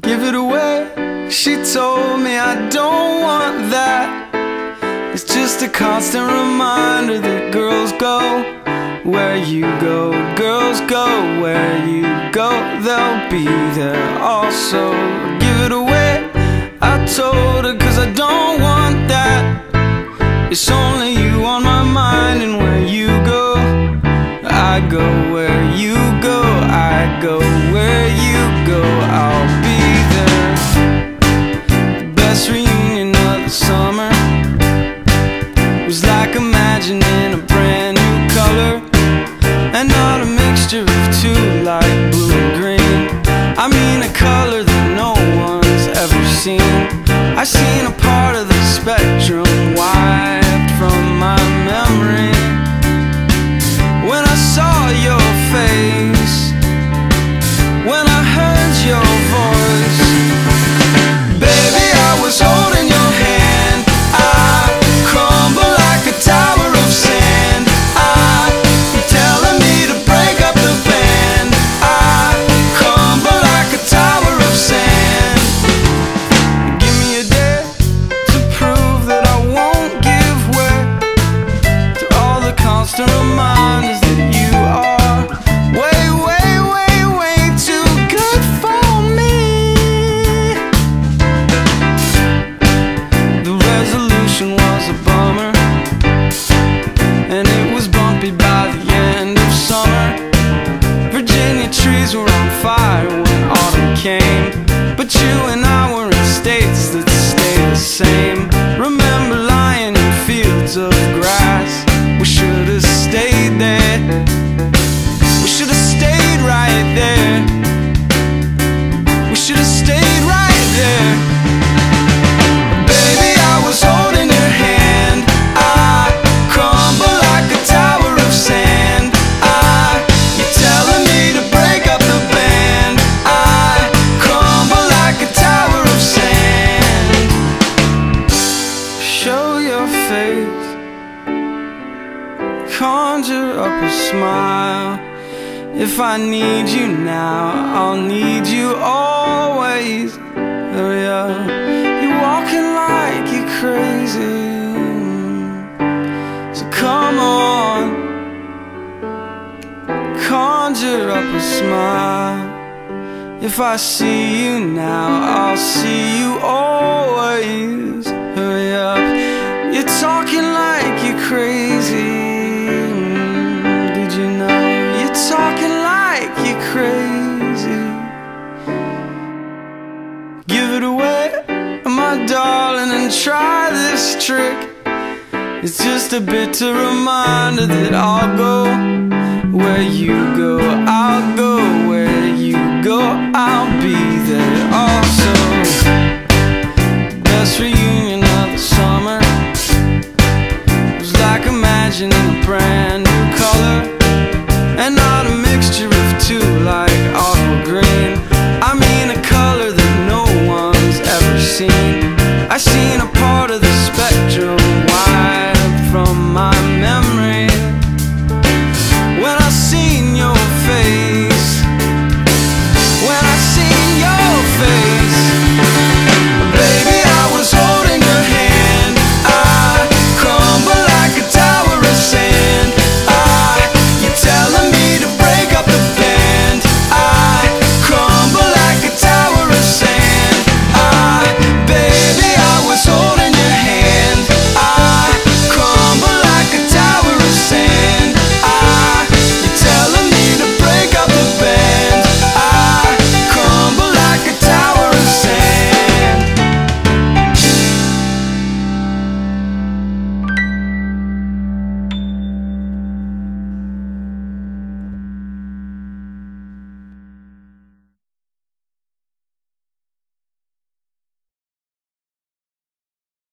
Give it away. She told me I don't want that. It's just a constant reminder that girls go where you go. Girls go where you go. They'll be there also. Give it away. I told her cause I don't want that. It's only you on my mind and where you go. I go where you go. I go where you go. I'll I mean a color that no one's ever seen. I seen a part of the spectrum fire when autumn came, but you and I were in states that stay the same. Remember lying in fields of grass? Up a smile. If I need you now, I'll need you always. Oh, Hurry up. You're walking like you're crazy. So come on, conjure up a smile. If I see you now, I'll see you always. darling and try this trick. It's just a bitter reminder that I'll go where you go. I'll go where you go. I'll be there also. Best reunion of the summer. Was like imagining a brand new color. And not a mixture